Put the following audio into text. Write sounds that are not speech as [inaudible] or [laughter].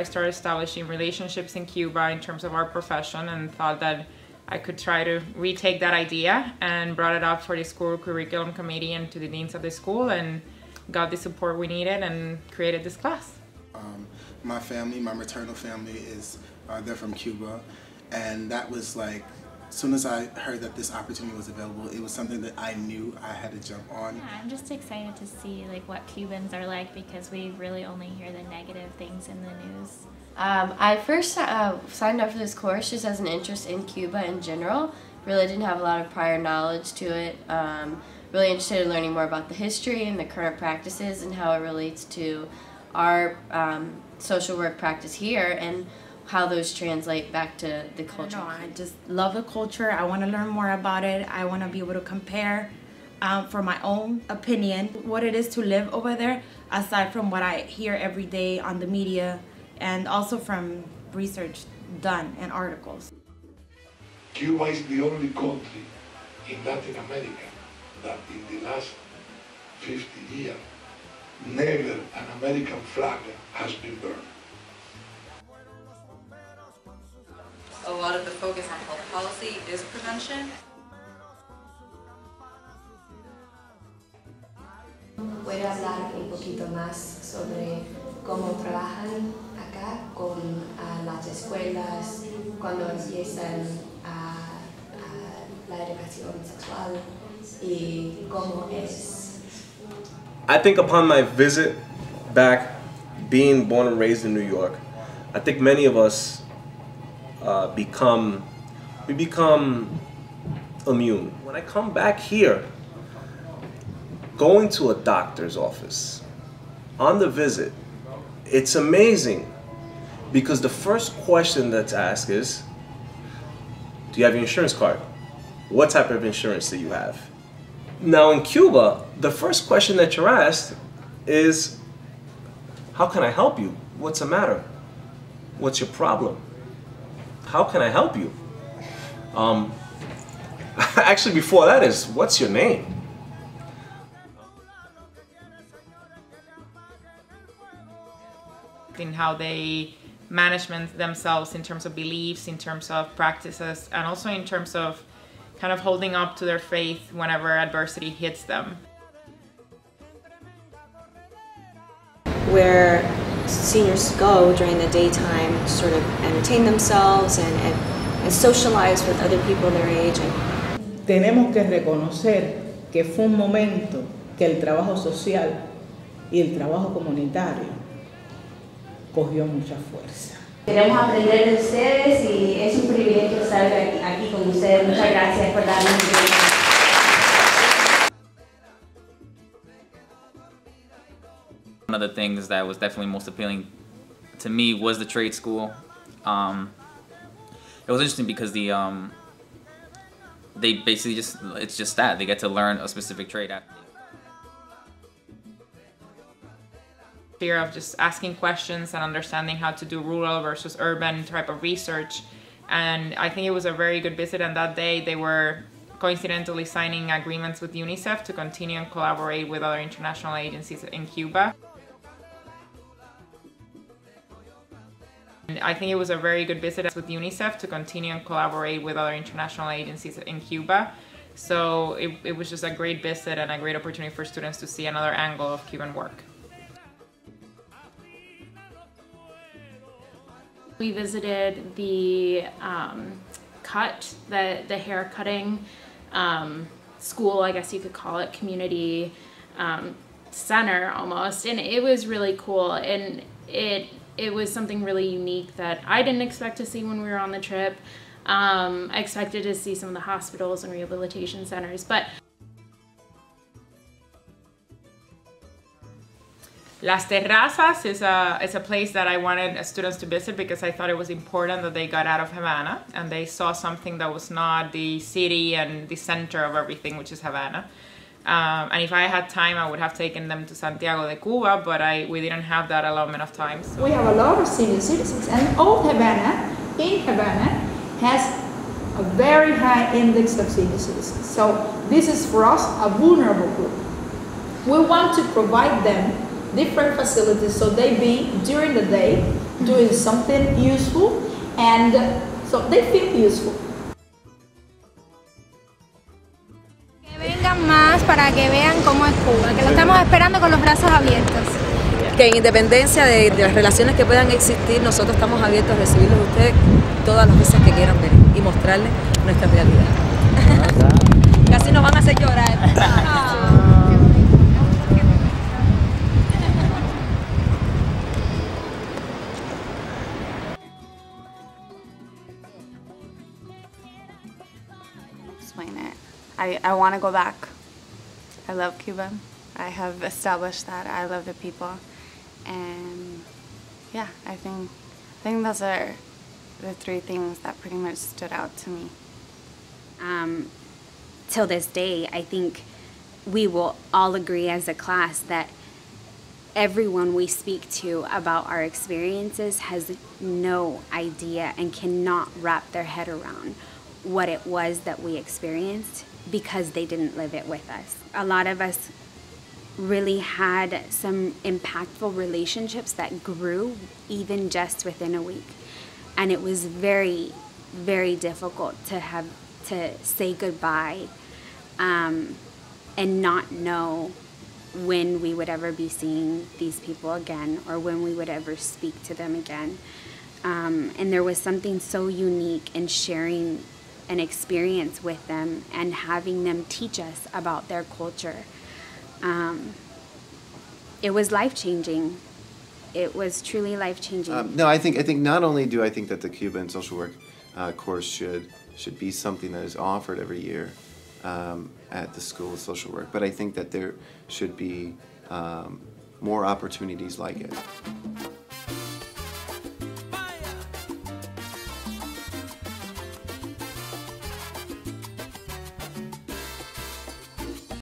I started establishing relationships in Cuba in terms of our profession and thought that I could try to retake that idea and brought it up for the school curriculum committee and to the deans of the school and got the support we needed and created this class. Um, my family, my maternal family is, uh, they're from Cuba and that was like as soon as I heard that this opportunity was available, it was something that I knew I had to jump on. Yeah, I'm just excited to see like what Cubans are like because we really only hear the negative things in the news. Um, I first uh, signed up for this course just as an interest in Cuba in general. Really didn't have a lot of prior knowledge to it. Um, really interested in learning more about the history and the current practices and how it relates to our um, social work practice here and how those translate back to the culture. I, I just love the culture. I want to learn more about it. I want to be able to compare um, for my own opinion what it is to live over there aside from what I hear every day on the media and also from research done and articles. Cuba is the only country in Latin America that in the last 50 years never an American flag has been burned. A lot of the focus on health policy is prevention. Puede hablar un poquito más sobre cómo trabajan acá con uh, las escuelas cuando empiezan a, a la educación sexual y cómo es. I think upon my visit back, being born and raised in New York, I think many of us uh, become, we become immune. When I come back here, going to a doctor's office on the visit, it's amazing because the first question that's asked is, do you have your insurance card? What type of insurance do you have? Now in Cuba, the first question that you're asked is, how can I help you? What's the matter? What's your problem? How can I help you? Um, [laughs] actually, before that is, what's your name? In how they management themselves in terms of beliefs, in terms of practices, and also in terms of kind of holding up to their faith whenever adversity hits them. Where seniors go during the daytime to sort of entertain themselves and, and, and socialize with other people their age. Tenemos que reconocer que fue un momento que el trabajo social y el trabajo comunitario cogió mucha fuerza. Queremos aprender de ustedes y es un privilegio estar aquí, aquí con ustedes. Muchas gracias por darnos One of the things that was definitely most appealing to me was the trade school. Um, it was interesting because the um, they basically just it's just that they get to learn a specific trade. Fear of just asking questions and understanding how to do rural versus urban type of research. And I think it was a very good visit. And that day they were coincidentally signing agreements with UNICEF to continue and collaborate with other international agencies in Cuba. I think it was a very good visit with UNICEF to continue and collaborate with other international agencies in Cuba. So it, it was just a great visit and a great opportunity for students to see another angle of Cuban work. We visited the um, cut, the, the hair cutting um, school, I guess you could call it, community um, center almost. And it was really cool. And it it was something really unique that I didn't expect to see when we were on the trip. Um, I expected to see some of the hospitals and rehabilitation centers, but Las Terrazas is a, is a place that I wanted students to visit because I thought it was important that they got out of Havana and they saw something that was not the city and the center of everything, which is Havana. Um, and if I had time, I would have taken them to Santiago de Cuba, but I, we didn't have that allotment of time. So. We have a lot of senior citizens, and old Havana, in Havana, has a very high index of senior citizens. So this is for us a vulnerable group. We want to provide them different facilities so they be during the day doing something useful, and so they feel useful. Para que vean cómo es Cuba, que lo estamos esperando con los brazos abiertos. Que en independencia de, de las relaciones que puedan existir, nosotros estamos abiertos a recibirlos a ustedes todas las veces que quieran venir y mostrarles nuestra realidad. [laughs] Casi nos van a hacer llorar. explain it. I, I want to go back. I love Cuba. I have established that. I love the people. And yeah, I think I think those are the three things that pretty much stood out to me. Um, till this day, I think we will all agree as a class that everyone we speak to about our experiences has no idea and cannot wrap their head around what it was that we experienced because they didn't live it with us. A lot of us really had some impactful relationships that grew even just within a week. And it was very, very difficult to have to say goodbye um, and not know when we would ever be seeing these people again or when we would ever speak to them again. Um, and there was something so unique in sharing an experience with them and having them teach us about their culture. Um, it was life changing. It was truly life changing. Um, no, I think I think not only do I think that the Cuban social work uh, course should should be something that is offered every year um, at the School of Social Work, but I think that there should be um, more opportunities like it.